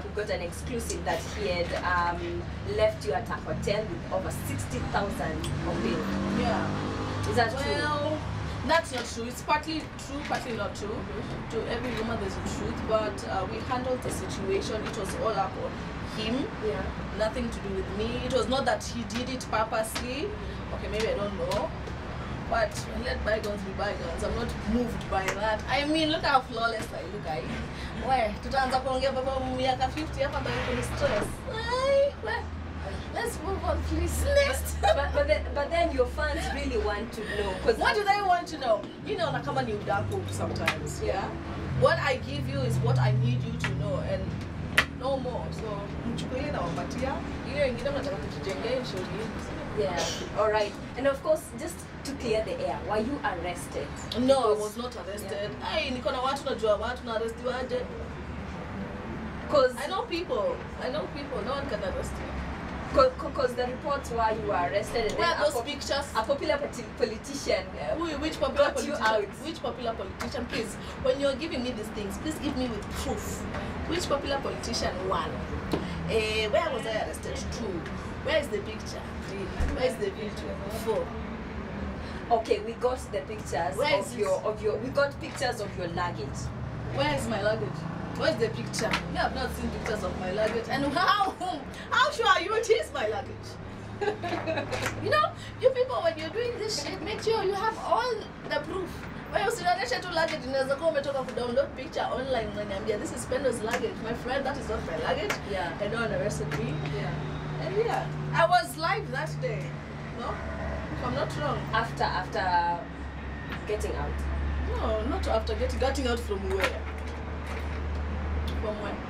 back, we got an exclusive that he had um, left you at a hotel with over 60,000 of bill. Yeah. Is that true? Well, that's not true. It's partly true, partly not true. To every woman, there's a truth, but uh, we handled the situation. It was all up on him, Yeah. nothing to do with me. It was not that he did it purposely. Okay, maybe I don't know. But let bygones be bygones. I'm not moved by that. I mean, look how flawless I look. I why tutaanza kuongea baba miaka 50 hapa ndio kuni stress. Let's move on, please. Next. but, but, then, but then your fans really want to know. Cause What do they want to know? You know, nakama ni udaku sometimes, yeah? What I give you is what I need you to know and no more. So, mchukulie na wapatia. Ile ingine mnataka kutujengea shauri. Yeah. All right. And of course, just to clear the air, were you arrested? No, I was not arrested. Ai, niko na watu najua watu na arrestiwaje. Cause I know people. I know people. No one can arrest you. because the reports were you were arrested and Where then those a, pictures? a popular politi- politician. uh, Who, which popular got politician? you out. Which popular politician? Please, when you're giving me these things, please give me with proof. Which popular politician? One. Eh, where was I arrested? Two. Where is the picture? Three. Where is the picture? Four. Okay, we got the pictures Where of your it? of your. We got pictures of your luggage. Where is my luggage? Where's the picture? You have not seen pictures of my luggage. And how how sure are you it is my luggage? you know, you people when you're doing this shit, make sure you have all the proof. Wewe usinionyeshe tu luggage, unaweza kuwa umetoka kudownload picture online unaniambia this is Pendo's luggage. My friend, that is not my luggage. Yeah. And one arrested me. Yeah. And yeah, I was live that day. No? If I'm not wrong. After after getting out. No, not after getting getting out from where? From where?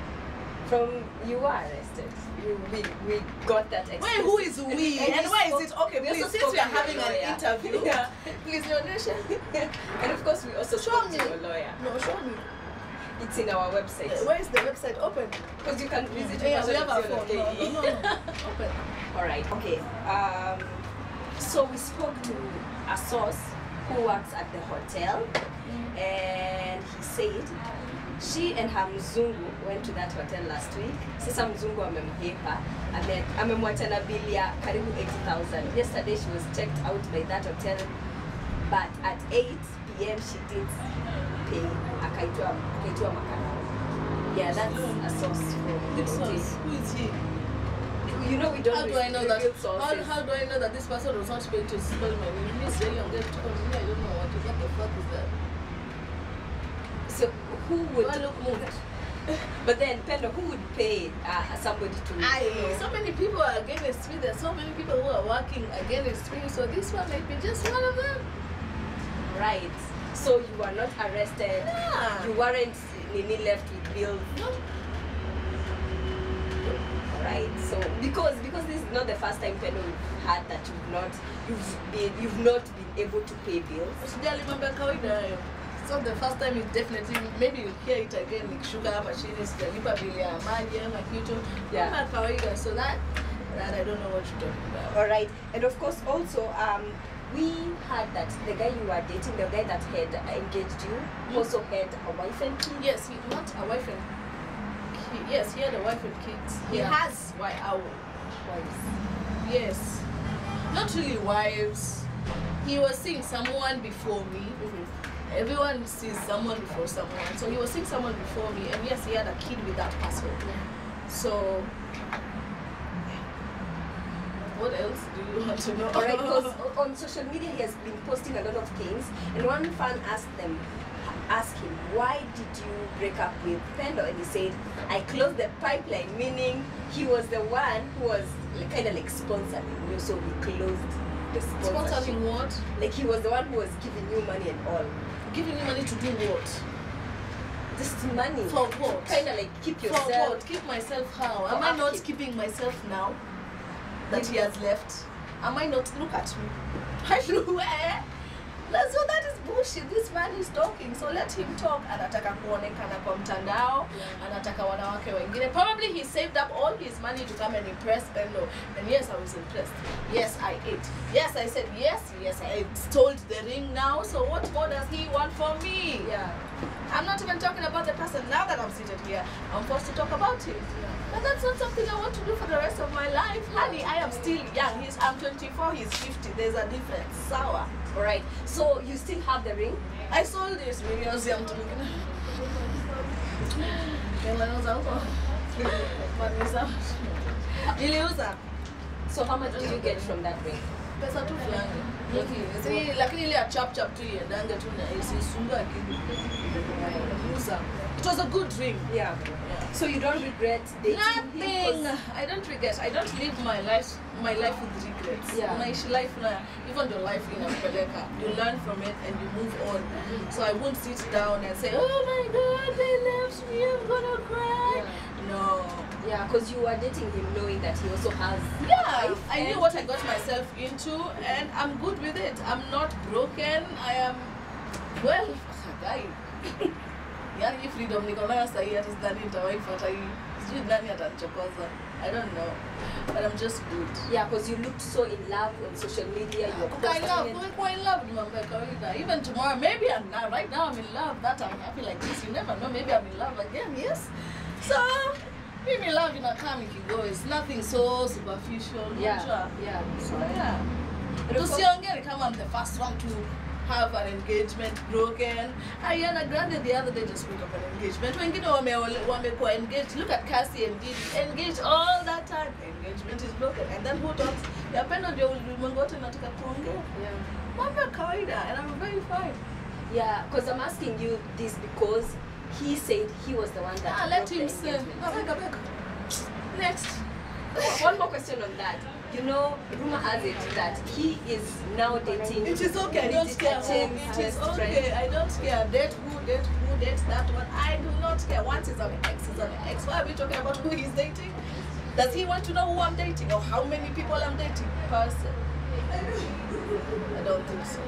From you were arrested. You we, we got that. Wait, who is we? And And spoke- is it? Okay, we please, since we are having your an lawyer. interview, Yeah. please, your nation. and of course, we also Show spoke me. to your lawyer. No, show me. It's in our website. Uh, Where is the website? Open. Because you can visit Yeah, we have our phone. No, no, no, no. Open. All right. Okay. Um, so we spoke to a source who works at the hotel, and he said she and her mzungu went to that hotel last week. Sasa mzungu amemhepa ame- amemwacha na bili ya karibu 80,000. Yesterday she was checked out by that hotel, but at 8 p.m. she did pay akaitwa akaitwa makana. Yeah, that's a source from the source. Who is he? You know we don't How do I know that? How, how do I know that this person was not going to spell my name? Say you're going to me. I don't know what, what the fuck is that. Who would? I look moved? But then, Pendo, who would pay uh, somebody to? Aye, so many people are against me. There's so many people who are working against me. So this one might be just one of them. Right. So you were not arrested. Yeah. You weren't Nini left with bills. No. Right. So because because this is not the first time Pendo we've had that you've not you've been you've not been able to pay bills. Usijali mambo ya kawaida hayo. It's not the first time it definitely maybe you'll hear it again nikishuka hapa chini sijalipa bili ya maji ama kitu. Yeah. Ya kawaida. So that that I don't know what you're talking about. All right. And of course, also um, we heard that the guy you were dating, the guy that had engaged you, also had a wife and kids. Yes, he not a wife and he, yes, he had a wife and kids. He Yeah. has why our Wives. yes. Not really wives. He was seeing someone before me. Everyone sees someone before someone. So he was seeing someone before me and yes he had a kid with that person. So what else do you want to know? All right, because on social media he has been posting a lot of things, and one fan asked them, asked him, why did you break up with Pendo? And he said, I closed the pipeline, meaning he was the one who was kind of like sponsoring you, so we closed the sponsorship. Sponsoring what? Like he was the one who was giving you money and all. Giving you money to do what? Just money. For what? Kind of like keep yourself. For what? Keep myself how? Am I not upkeep. keeping myself now? That he has left? Am I not? Look at me. I swear. That's what that is bullshit this man is talking so let him talk. Anataka kuonekana kwa mtandao anataka wanawake wengine. Probably he saved up all his money to come and impress Pendo and yes I was impressed. Yes I ate. Yes I said yes. Yes I stole the ring now. So what more does he want from me? Yeah. I'm not even talking about the person now that I'm seated here. I'm forced to talk about him. But that's not something I want to do for the rest of my life. Honey, I am still young. He's I'm 24, he's 50. There's a difference. Sour. All right. So you still have the ring? I sold this when I was young to So how much did you get from that ring? Pesa tu fulani. Si, lakini ile ya chap chap tu tu na isisumbue akili. Niliuza. It was a good dream. Yeah. Yeah. So you don't regret dating Nothing. him? I don't regret. I don't live my life my life with regrets. Yeah. Unaishi life na even the life inakupeleka. You learn from it and you move on. Mm-hmm. So I won't sit down and say, "Oh my God, they left me. I'm gonna cry." No. Yeah, because you were dating him knowing that he also has. Yeah, I knew what I got myself into, and I'm good with it. I'm not broken. I am well. Guy. hii freedom niko nayo sahii hata sidhani nitawaipata hii sijui nani atanichokoza i don't know but i'm just good Yeah, because you looked so in love on social media. You were in love, kuwa in love ni mambo ya kawaida. Even tomorrow, maybe I'm not. Right now, I'm in love. That I'm happy like this. You never know. Maybe I'm in love again. Yes. So, being in love inakaa ikigo. It's nothing so superficial. Yeah, yeah. So yeah. Tusiongee kama I'm the first one to have an engagement broken. Ariana Grande the other day just broke up an engagement. Wengine wame- wamekuwa engaged. Look at Cassie and Diddy. Engaged all that time. Engagement is broken. And then who talks? Ya pendo ndio ulimwengu wote unataka kuongea. Yeah. Mambo ya kawaida and I'm very fine. Yeah, because I'm asking you this because he said he was the one that. Ah, let him say. Next. One more question on that. You know, rumor has it that he is now dating. It is okay. I don't care. It is friend. okay. I don't care. Date who, date who, date that one. I do not care. Once he's on X, he's on X. Why are we talking about who he's dating? Does he want to know who I'm dating or how many people I'm dating? Person. I don't think so.